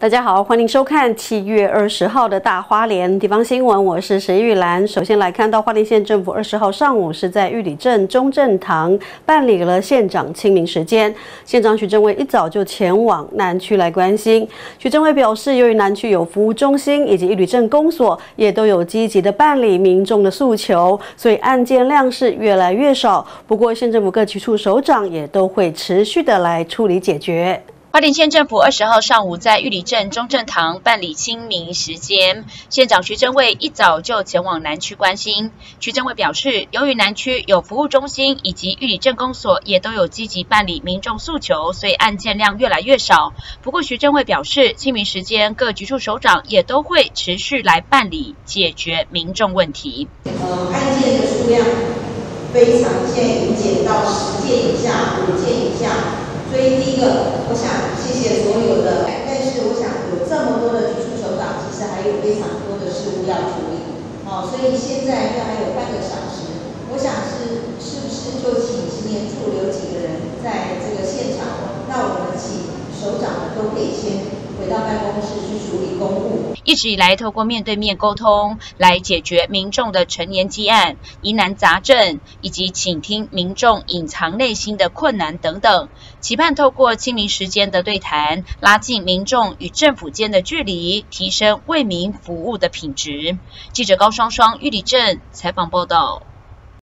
大家好，欢迎收看七月二十号的大花莲地方新闻，我是石玉兰。首先来看到花莲县政府二十号上午是在玉里镇中正堂办理了县长亲民时间，县长许正伟一早就前往南区来关心。许正伟表示，由于南区有服务中心以及玉里镇公所也都有积极的办理民众的诉求，所以案件量是越来越少。不过县政府各局处首长也都会持续的来处理解决。花莲县政府二十号上午在玉里镇中正堂办理清明时间，县长徐正伟一早就前往南区关心。徐正伟表示，由于南区有服务中心以及玉里镇公所也都有积极办理民众诉求，所以案件量越来越少。不过徐正伟表示，清明时间各局处首长也都会持续来办理解决民众问题。呃，案件的数量非常，现在已经减到十件以下、五件以下。所以第一个，我想谢谢所有的，但是我想有这么多的局处首长，其实还有非常多的事务要处理。好，所以现在又还有半个小时，我想是是不是就请今天处留几个人在这个现场，那我们请首长都可以先。回到办公室去处理公务。一直以来，透过面对面沟通来解决民众的陈年积案、疑难杂症，以及倾听民众隐藏内心的困难等等，期盼透过清明时间的对谈，拉近民众与政府间的距离，提升为民服务的品质。记者高双双玉里镇采访报道。